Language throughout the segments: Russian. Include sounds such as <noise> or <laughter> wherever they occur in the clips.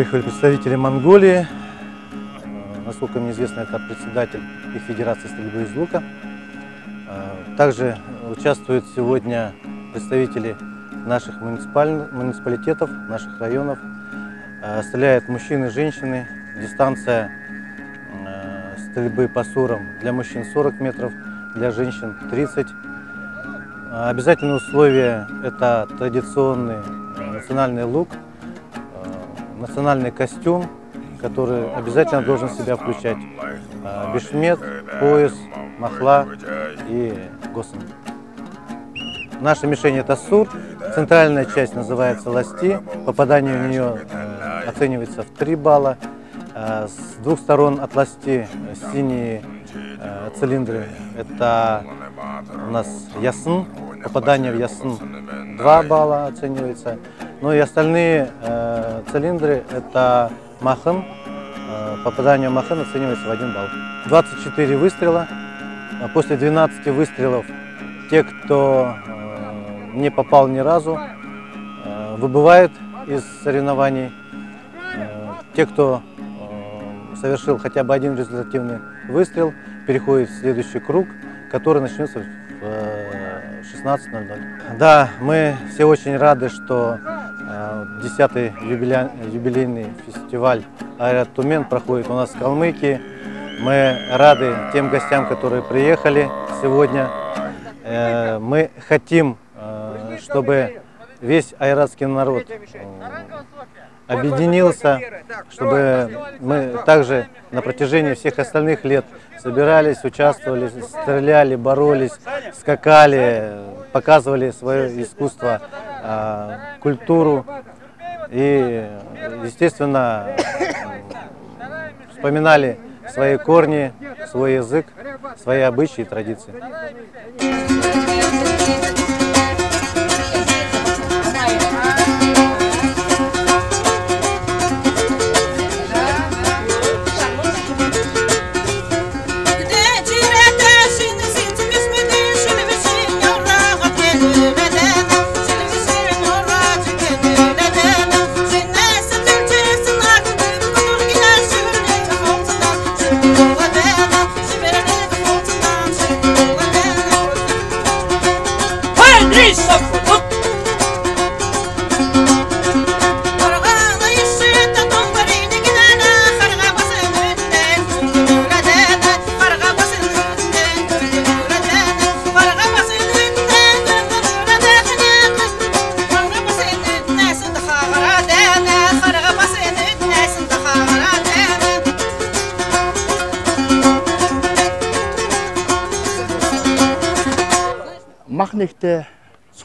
Приехали представители Монголии. Э, Насколько мне известно, это председатель их Федерации стрельбы из лука. Э, Также участвуют сегодня представители наших муниципаль- муниципалитетов, наших районов. Э, Стреляют мужчины и женщины. Дистанция стрельбы по сурам для мужчин 40 метров, для женщин 30. Э, Обязательное условие – это традиционный национальный лук, национальный костюм, который обязательно должен в себя включать э, бешмет, пояс, махла и госн. Наша мишень это сур, центральная часть называется ласти, попадание в нее э, оценивается в 3 балла. Э, С двух сторон от ласти синие э, цилиндры это у нас ясн, попадание в ясн 2 балла оценивается. Ну и остальные э, цилиндры это махан, Э, попадание в махан оценивается в 1 балл. 24 выстрела. А После 12 выстрелов те, кто э, не попал ни разу, э, выбывают из соревнований. Э, Те, кто э, совершил хотя бы один результативный выстрел, переходит в следующий круг, который начнется в э, 16.00. Да, мы все очень рады, что э, 10-й юбиля- юбилейный фестиваль Айрат Тумен проходит у нас в Калмыкии. Мы рады тем гостям, которые приехали сегодня. Э, Мы хотим, э, чтобы весь айратский народ э, объединился, чтобы мы также на протяжении всех остальных лет собирались, участвовали, стреляли, боролись, скакали, показывали свое искусство, э, культуру и, естественно, вспоминали свои корни, свой язык, свои обычаи и традиции.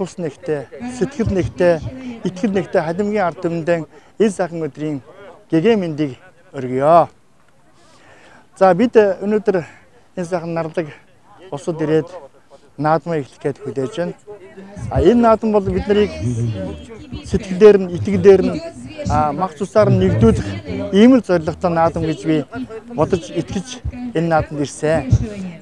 Цус нэгтэй, сэтгэл нэгтэй, итгэл нэгтэй хальмагийн ард түмэндээ эл сайхан өдрийн гэгээ мэндийг өргөё. За бид өнөөдөр энэ сайхан нарлаг усад ирээд наадмаа эхлэх гээд хүлээж байна. А энэ наадам бол бид нарыг сэтгэлээр нь, итгэлээр нь, мах цусаар нь нэгдүүлэх ийм л зорилготой наадам гэж би бодож итгэж энэ наадамд ирсэн.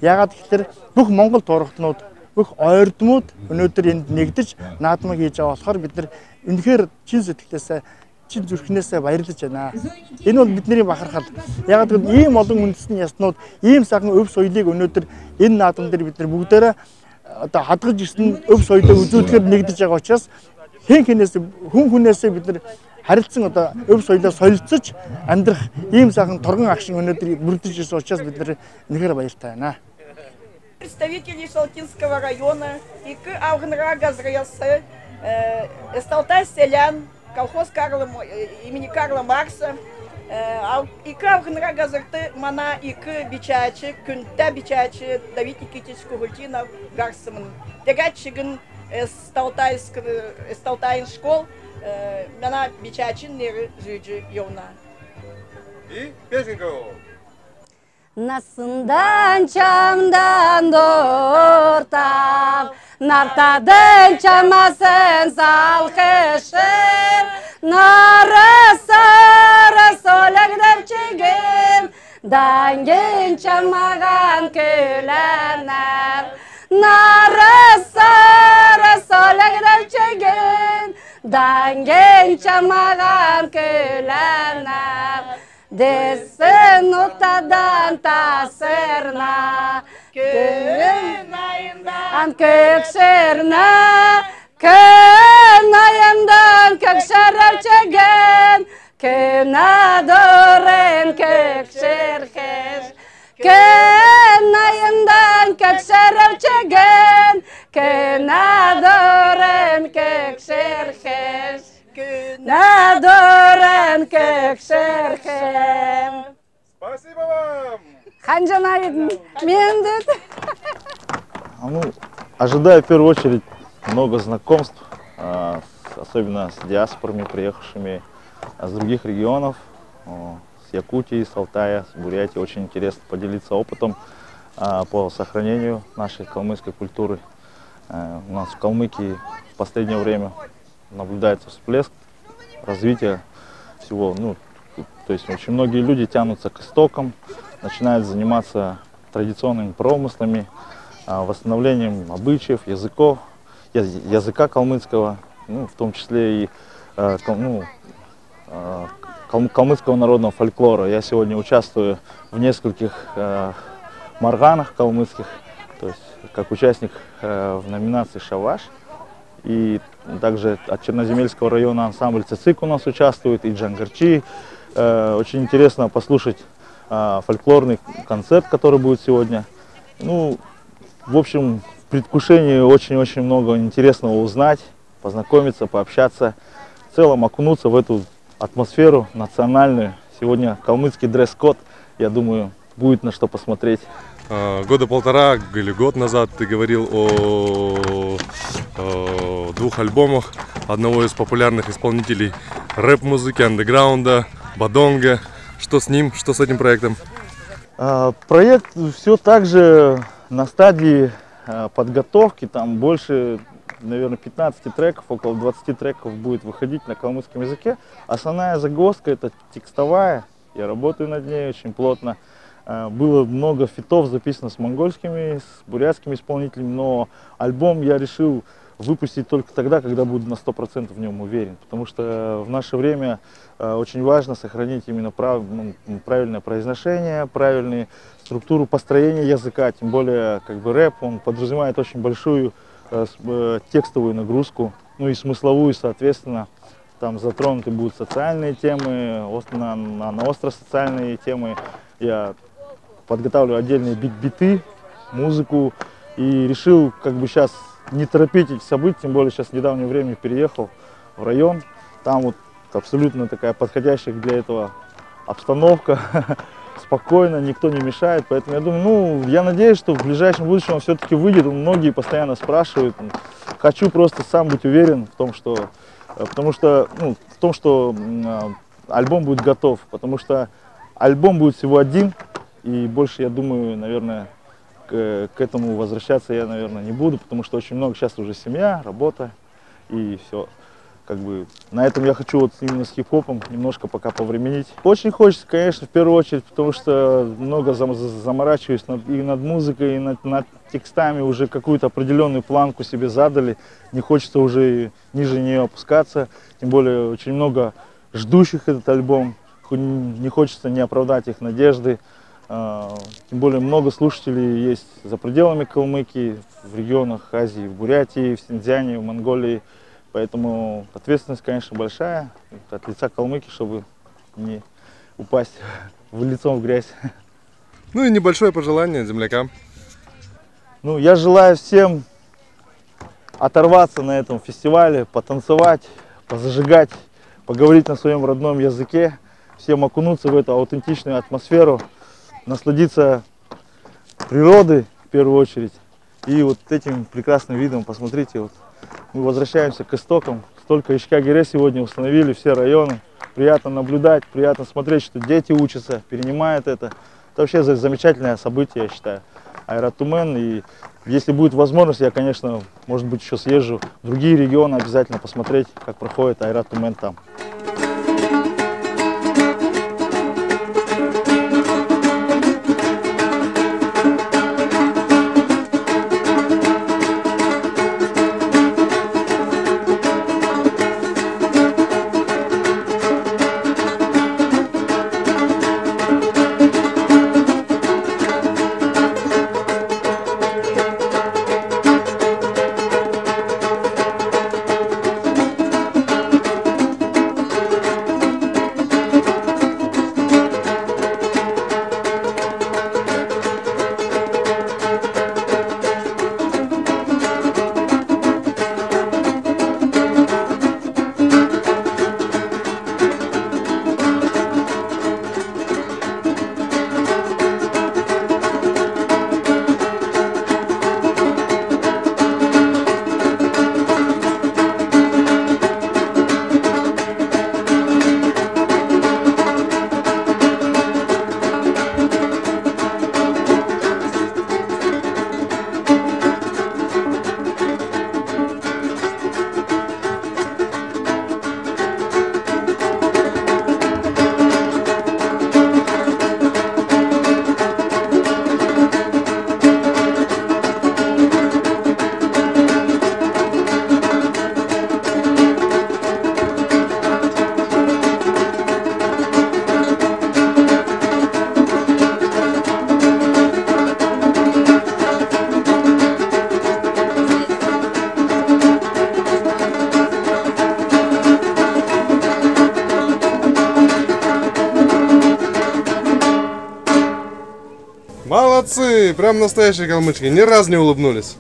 Яагаад гэвэл бүх Монгол туургатнууд бүх ойрадууд өнөөдөр энд нэгдэж наадмаа хийж байгаа болохоор бид нар үнэхээр чин сэтгэлээсээ чин зүрхнээсээ баярлаж байна. Энэ бол бидний бахархал. Яагаад гэвэл ийм олон үндэсний ястнууд ийм сайхан өв соёлыг өнөөдөр энэ наадам дээр бид нар бүгдээрээ одоо хадгалж ирсэн өв соёлыг үзүүлэхээр нэгдэж байгаа учраас хэн хэнээс хүн хүнээсээ бид нар харилцсан одоо өв соёлоо солилцож амьдрах ийм сайхан торгон агшин өнөөдөр бүрдэж ирсэн учраас бид нар үнэхээр баяртай байна. Представители Шалтинского района и к Авгнрагазрясы, э, Эсталтай селян, колхоз Карла, имени Карла Маркса, İki газарты мана iki бичачы, күнтә бичачы Давид Никитич Кугультинов гарсымын. Тегачыгын Сталтайын школ, мана бичачин нері жүйджі йовна. И песенка Насындан çamdan dortam, Нартадын çamasın salkışır, Nara sarı solak çegin, Dangin çamagan külenler, Nara sarı solak çegin, Dangin çamagan külenler, Desenuta danta serna, kena indan kökserna, kena indan kökserar çegen, kena doren kökserkes, kena indan kökserar çegen, kena doren kökserkes. Köksürkeş, Надоран көкшерхем. Спасибо вам! Ханжанайдын мен дед. Ну, ожидаю в первую очередь много знакомств, а, особенно с диаспорами, приехавшими с других регионов, с Якутии, с Алтая, с Бурятии. Очень интересно поделиться опытом а, по сохранению нашей калмыцкой культуры. А, у нас в Калмыкии в последнее время наблюдается всплеск развития всего. Ну, то есть очень многие люди тянутся к истокам, начинают заниматься традиционными промыслами, а, восстановлением обычаев, языков, языка калмыцкого, ну, в том числе и а, ну, а, калмыцкого народного фольклора. Я сегодня участвую в нескольких марганах калмыцких, то есть как участник в номинации «Шаваш». И также от Черноземельского района ансамбль «Цицик» у нас участвует, и Джангарчи. Э, очень интересно послушать э, фольклорный концерт, который будет сегодня. Ну, в общем, в предвкушении очень-очень много интересного узнать, познакомиться, пообщаться. В целом окунуться в эту атмосферу национальную. Сегодня калмыцкий дресс-код, я думаю, будет на что посмотреть. А, года полтора или год назад ты говорил о, о двух альбомах одного из популярных исполнителей рэп-музыки, андеграунда, Бадонга. Что с ним, что с этим проектом? А, проект все так же на стадии а, подготовки, там больше, наверное, 15 треков, около 20 треков будет выходить на калмыцком языке. Основная загвоздка это текстовая, я работаю над ней очень плотно. Э, было много фитов записано с монгольскими, с бурятскими исполнителями, но альбом я решил выпустить только тогда, когда буду на 100% в нем уверен. Потому что в наше время э, очень важно сохранить именно прав, ну, правильное произношение, правильную структуру построения языка. Тем более как бы рэп, он подразумевает очень большую э, текстовую нагрузку, ну и смысловую, соответственно. Там затронуты будут социальные темы, на, на, на остро-социальные темы. Я подготавливаю отдельные бит-биты, музыку. И решил как бы сейчас не торопить события, тем более сейчас в недавнее время переехал в район. Там вот абсолютно такая подходящая для этого обстановка. <laughs> спокойно, никто не мешает. Поэтому я думаю, ну, я надеюсь, что в ближайшем будущем он все-таки выйдет. Многие постоянно спрашивают. Хочу просто сам быть уверен в том, что, э, потому что, ну, в том, что а, альбом будет готов. Потому что альбом будет всего один, и больше, я думаю, наверное, к, к этому возвращаться я, наверное, не буду, потому что очень много сейчас уже семья, работа и все. Как бы на этом я хочу вот именно с хип-хопом немножко пока повременить. Очень хочется, конечно, в первую очередь, потому что много зам- заморачиваюсь над, и над музыкой, и над, над текстами, уже какую-то определенную планку себе задали. Не хочется уже ниже нее опускаться, тем более очень много ждущих этот альбом. Не хочется не оправдать их надежды. А, Тем более много слушателей есть за пределами Калмыкии, в регионах Азии, в Бурятии, в Синьцзяне, в Монголии. Поэтому ответственность, конечно, большая от лица Калмыки, чтобы не упасть <laughs> в лицом в грязь. Ну и небольшое пожелание землякам. Ну, я желаю всем оторваться на этом фестивале, потанцевать, позажигать, поговорить на своем родном языке, всем окунуться в эту аутентичную атмосферу, насладиться природой в первую очередь. И вот этим прекрасным видом, посмотрите, вот мы возвращаемся к истокам. Столько Ишкагире сегодня установили, все районы. Приятно наблюдать, приятно смотреть, что дети учатся, перенимают это. Это вообще за- замечательное событие, я считаю. Айратумен. И если будет возможность, я, конечно, может быть, еще съезжу в другие регионы обязательно посмотреть, как проходит Айратумен там. Молодцы! Прям настоящие калмычки. Ни разу не улыбнулись.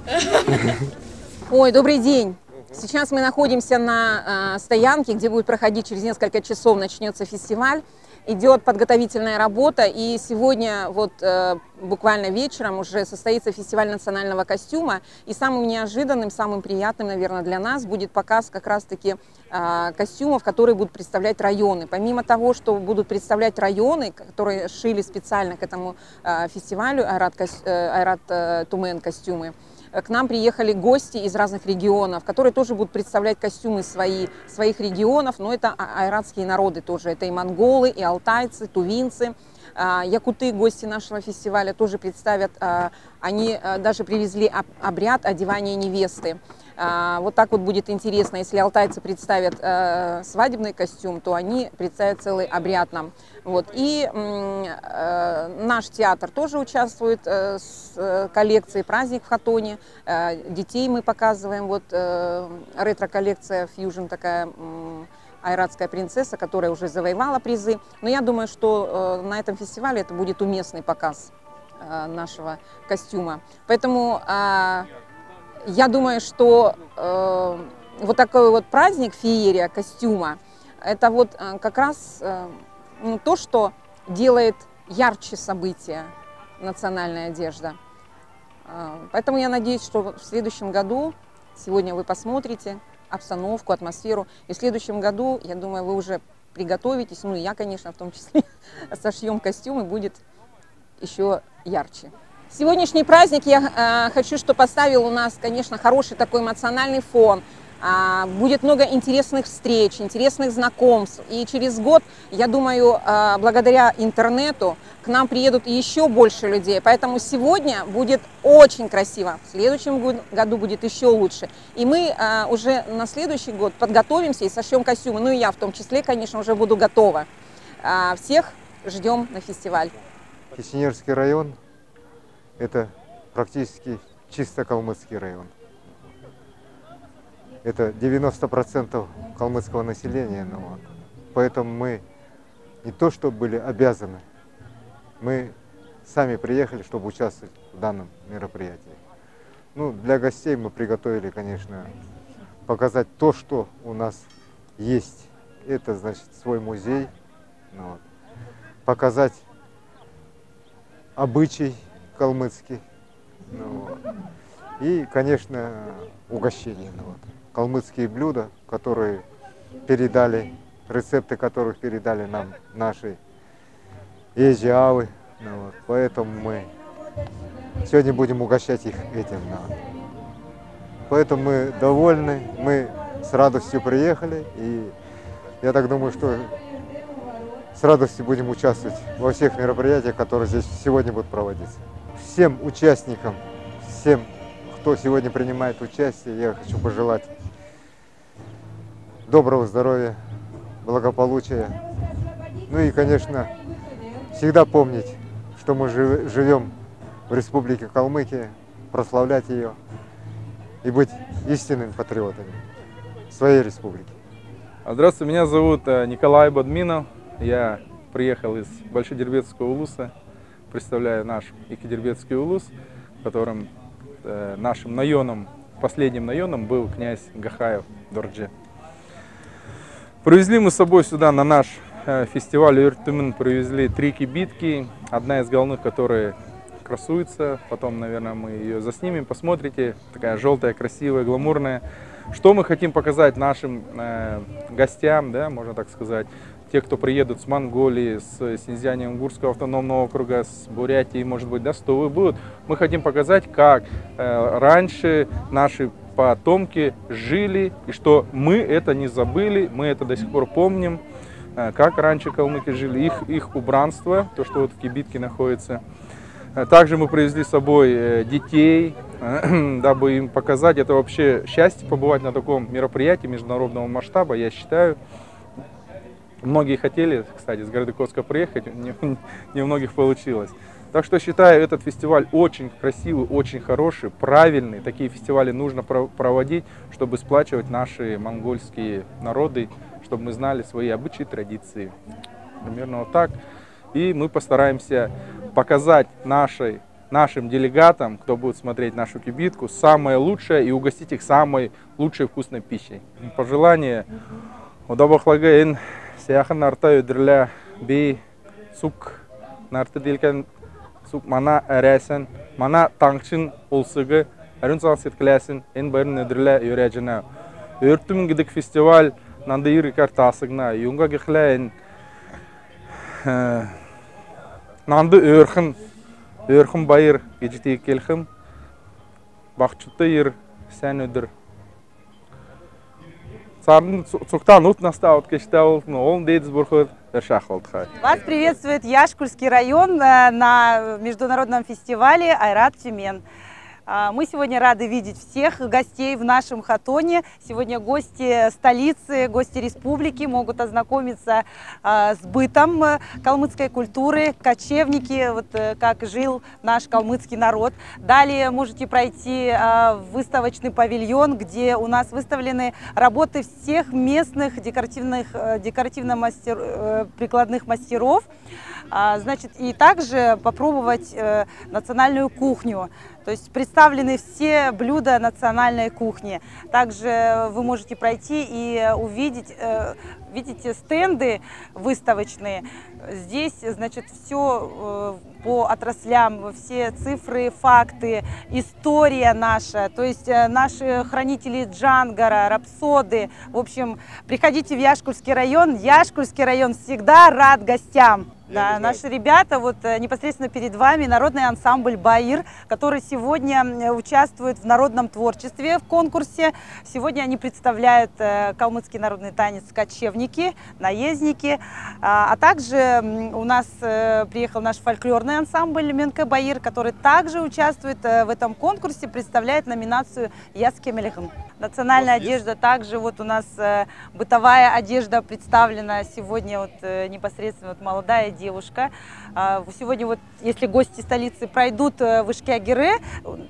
Ой, добрый день. Сейчас мы находимся на э, стоянке, где будет проходить через несколько часов начнется фестиваль. Идет подготовительная работа, и сегодня вот э, буквально вечером уже состоится фестиваль национального костюма. И самым неожиданным, самым приятным, наверное, для нас будет показ как раз-таки э, костюмов, которые будут представлять районы. Помимо того, что будут представлять районы, которые шили специально к этому э, фестивалю Айрат, э, Айрат э, Тумен костюмы, к нам приехали гости из разных регионов, которые тоже будут представлять костюмы свои, своих регионов, но это а- айратские народы тоже, это и монголы, и алтайцы, тувинцы. А, Якуты, гости нашего фестиваля, тоже представят, а, они а, даже привезли об- обряд одевания невесты. Вот так вот будет интересно, если алтайцы представят свадебный костюм, то они представят целый обряд нам. Вот. И наш театр тоже участвует э, с э, коллекцией «Праздник в Хатоне». Детей мы показываем. Вот э, ретро-коллекция «Фьюжн» такая айратская принцесса, которая уже завоевала призы. Но я думаю, что э, на этом фестивале это будет уместный показ э, нашего костюма. Поэтому а, я думаю, что э, вот такой вот праздник феерия костюма, это вот как раз ну, то, что делает ярче события национальная одежда. Поэтому я надеюсь, что в следующем году, сегодня вы посмотрите обстановку, атмосферу, и в следующем году, я думаю, вы уже приготовитесь, ну и я, конечно, в том числе, <laughs> сошьем костюм и будет еще ярче. Сегодняшний праздник я э, хочу, что поставил у нас, конечно, хороший такой эмоциональный фон. А, будет много интересных встреч, интересных знакомств. И через год, я думаю, а, благодаря интернету к нам приедут еще больше людей. Поэтому сегодня будет очень красиво. В следующем году будет еще лучше. И мы а, уже на следующий год подготовимся и сошьем костюмы. Ну и я в том числе, конечно, уже буду готова. Всех ждем на фестиваль. Кишиневский район – это практически чисто калмыцкий район это 90% калмыцкого населения. Ну, вот. Поэтому мы не то что были обязаны, мы сами приехали, чтобы участвовать в данном мероприятии. Ну, для гостей мы приготовили, конечно, показать то, что у нас есть. Это, значит, свой музей. Ну, вот. Показать обычай калмыцкий. Ну, вот. И, конечно, угощение. Ну, вот калмыцкие блюда, которые передали, рецепты которых передали нам наши ежиавы. Ну, вот. Поэтому мы сегодня будем угощать их этим. Ну. Поэтому мы довольны, мы с радостью приехали, и я так думаю, что с радостью будем участвовать во всех мероприятиях, которые здесь сегодня будут проводиться. Всем участникам, всем, кто сегодня принимает участие, я хочу пожелать доброго здоровья, благополучия. Ну и, конечно, всегда помнить, что мы живем в Республике Калмыкия, прославлять ее и быть истинными патриотами своей республики. Здравствуйте, меня зовут э, Николай Бадминов. Я приехал из Большедербецкого улуса, представляю наш Екатербецкий улус, которым э, нашим наеном, последним наеном был князь Гахаев Дорджи. Привезли мы с собой сюда на наш э, фестиваль Юртумен, привезли три кибитки, одна из головных, которая красуется, потом, наверное, мы ее заснимем, посмотрите, такая желтая, красивая, гламурная. Что мы хотим показать нашим э, гостям, да, можно так сказать, те, кто приедут с Монголии, с Синьцзяня-Унгурского автономного округа, с Бурятии, может быть, да, с Тувы будут, мы хотим показать, как э, раньше наши потомки жили, и что мы это не забыли, мы это до сих пор помним, э, как раньше калмыки жили, их, их убранство, то, что вот в кибитке находится. Э, также мы привезли с собой э, детей, <clears throat> дабы им показать, это вообще счастье побывать на таком мероприятии международного масштаба, я считаю. Многие хотели, кстати, с Городокоска приехать, не, <laughs> не у многих получилось. Так что считаю этот фестиваль очень красивый, очень хороший, правильный. Такие фестивали нужно проводить, чтобы сплачивать наши монгольские народы, чтобы мы знали свои обычаи, традиции. Примерно вот так. И мы постараемся показать нашей, нашим делегатам, кто будет смотреть нашу кибитку, самое лучшее и угостить их самой лучшей вкусной пищей. Пожелание удабахлагаин сияхан нарта өдірля бей сук нарты сук мана әрәсін, мана таңшын олсығы, әрін сан сеткіләсін, ен бәрін өдірлә өрәжіна. Өрттімін гідік фестиваль нанды ир картасыгна, юнга гехләен, ә, нанды өрхін, өрхін байыр, гежетей келхім, бақчытты ир сән өдір. Сарын сұқтан ұт наста ауткешті ауылтын, олын дейдіз бұрқыд. Вас приветствует Яшкульский район э, на международном фестивале «Айрат Тюмен». А, мы сегодня рады видеть всех гостей в нашем хатоне. Сегодня гости столицы, гости республики могут ознакомиться а, с бытом э, калмыцкой культуры, кочевники, вот э, как жил наш калмыцкий народ. Далее можете пройти а, в выставочный павильон, где у нас выставлены работы всех местных э, декоративно-прикладных мастеров. Значит, и также попробовать национальную кухню. То есть представлены все блюда национальной кухни. Также вы можете пройти и увидеть, э, видите, стенды выставочные. Здесь, значит, все э, по отраслям, все цифры, факты, история наша, то есть э, наши хранители Джангара, Рапсоды. В общем, приходите в Яшкульский район. Яшкульский район всегда рад гостям. Да, наши ребята, вот э, непосредственно перед вами народный ансамбль «Баир», который сегодня участвует в народном творчестве в конкурсе. Сегодня они представляют калмыцкий народный танец «Кочевники», «Наездники». А, а также у нас э, приехал наш фольклорный ансамбль «Менка Баир», который также участвует в этом конкурсе, представляет номинацию «Яски Мелехн». Национальная одежда также, вот у нас бытовая одежда представлена сегодня вот непосредственно вот молодая девушка. А, сегодня вот, если гости столицы пройдут э, в Ишкиагире,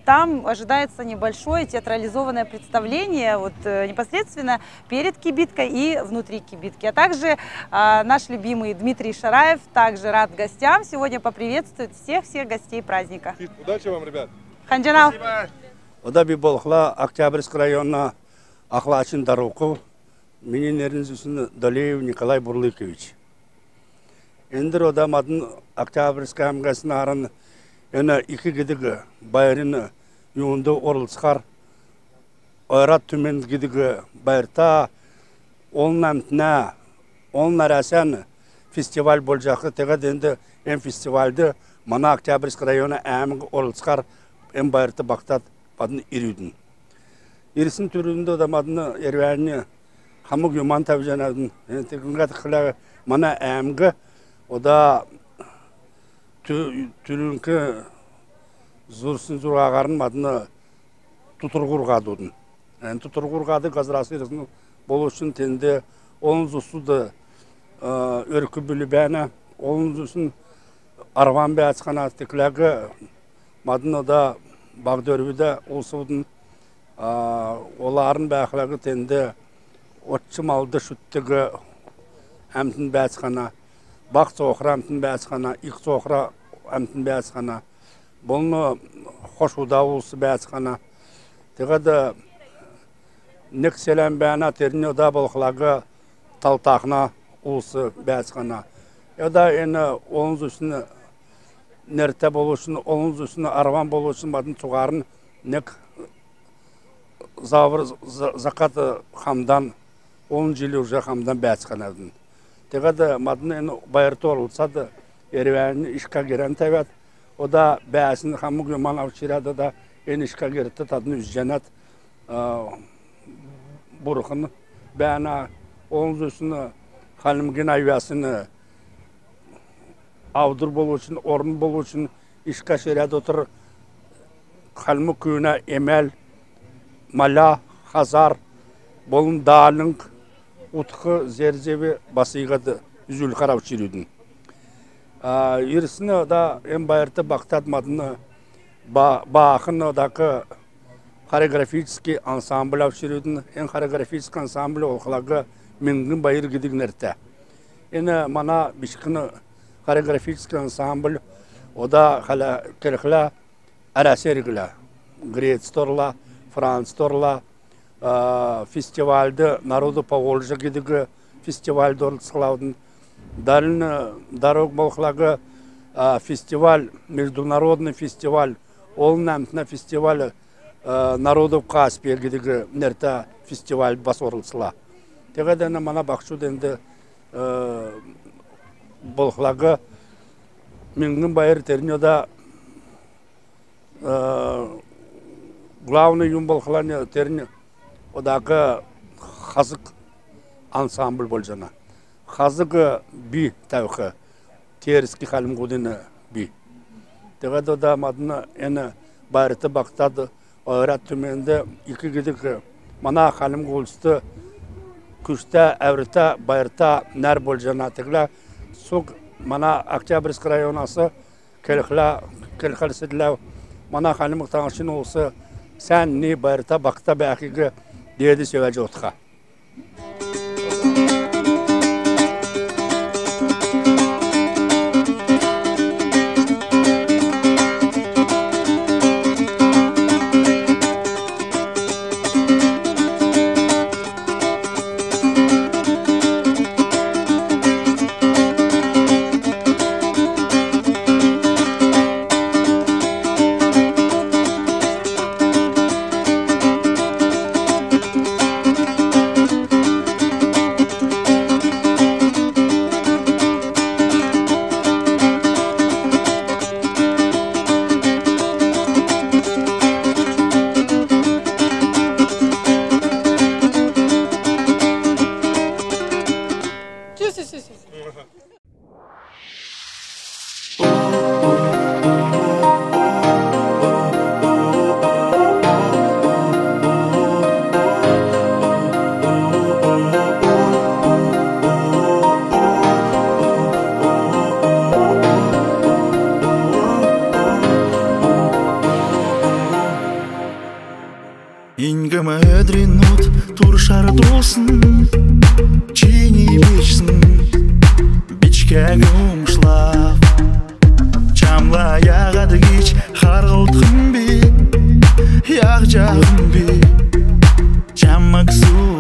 там ожидается небольшое театрализованное представление вот э, непосредственно перед кибиткой и внутри кибитки. А также а, наш любимый Дмитрий Шараев также рад гостям сегодня поприветствует всех-всех гостей праздника. Удачи вам, ребят! Ханджанал! Ода би болхла Октябрьск районна ахлачин Менің еріңіз эринзүсүн Долеев Николай Бурлыкович. Эндир ода мадын Октябрьск амгасына арын эне ики гидиги байрын юунду орылсықар, ойрат түмен кедігі байрта олнан әмтіне, олнар әрәсен фестиваль болжақы тега денді эм фестивальді мана Октябрьск районы әмгі орылсықар, эм байрты бақтады бадын ирюдин. Ирсин түрүндө да мадны эрвәне хамык юман табжанадын. Э, Тегингат хыла мана әмгы ода түрүнкө зурсын зурагарын мадны тутургургадын. Эн ә, тутургургады газрасы ирсин болу үчүн тенде олон зусуды ә, өркү бүлүбәне, олон зусын арван бәсхана тикләге мадны да бағдөрбіде олсудың оларын бәқіләгі тенді отчы малды шүттігі әмтін бәсқана бақ соқыра әмтін бәсқана иқ соқыра әмтін бәсқана бұлны қошуда олсы бәсқана тегеді нік селәм бәна теріне да болқылағы талтақына олсы бәсқана еді ені оның үшін нерте болу үшін олыңыз үшін арван болу үшін батын туғарын нек завыр закаты хамдан он жылы уже хамдан бәс қанадын тегада мадын ен байырты орылса да ервәні ішқа керен тәбәт ода бәсін хамы гүман авчирада да ен ішқа керетті тадын үзженат бұрқын бәна олыңыз үшін халымген айвәсіні аудыр болу үшін орын болу үшін ішқа шерәді отыр қалмы күйіне емәл мала хазар болын даның утқы зерзебе басыйғады үзіл қарау чирудің ерісіні да ең байырты бақтадмадыны баақыны одақы хореографический ансамбль ау чирудің ең хореографический ансамбль қылағы менгін байыр гидігнерте ені мана бишкіні хореографический ансамбль ода хала керхла арасергла, грец торла, франц торла, фестивальды народу Поволжья гидігі фестивальды орылсылаудың. Дарын дорог болхлагы фестиваль, международный фестиваль, ол нәмтіна фестиваль народов Каспия гидігі нерта фестиваль бас орылсыла. Тегедені мана бақшу денді болхлагы мингин байыр тернеда э, главный юм болхлане терне одакы хазык ансамбль болжана. Хазык би тавхы терски халым гудыны би. Тегада да мадына эне байырты бактад ойрат түменде ики гидик мана халым гулсты күште әвріта байырта нәр болжана. сук мана октябрьск районасы келхла келхалсыдлау мана қалым таңшын олсы сән не байырта бақта бәкігі деді сөйләжі отқа. chuẩn bị mặc dù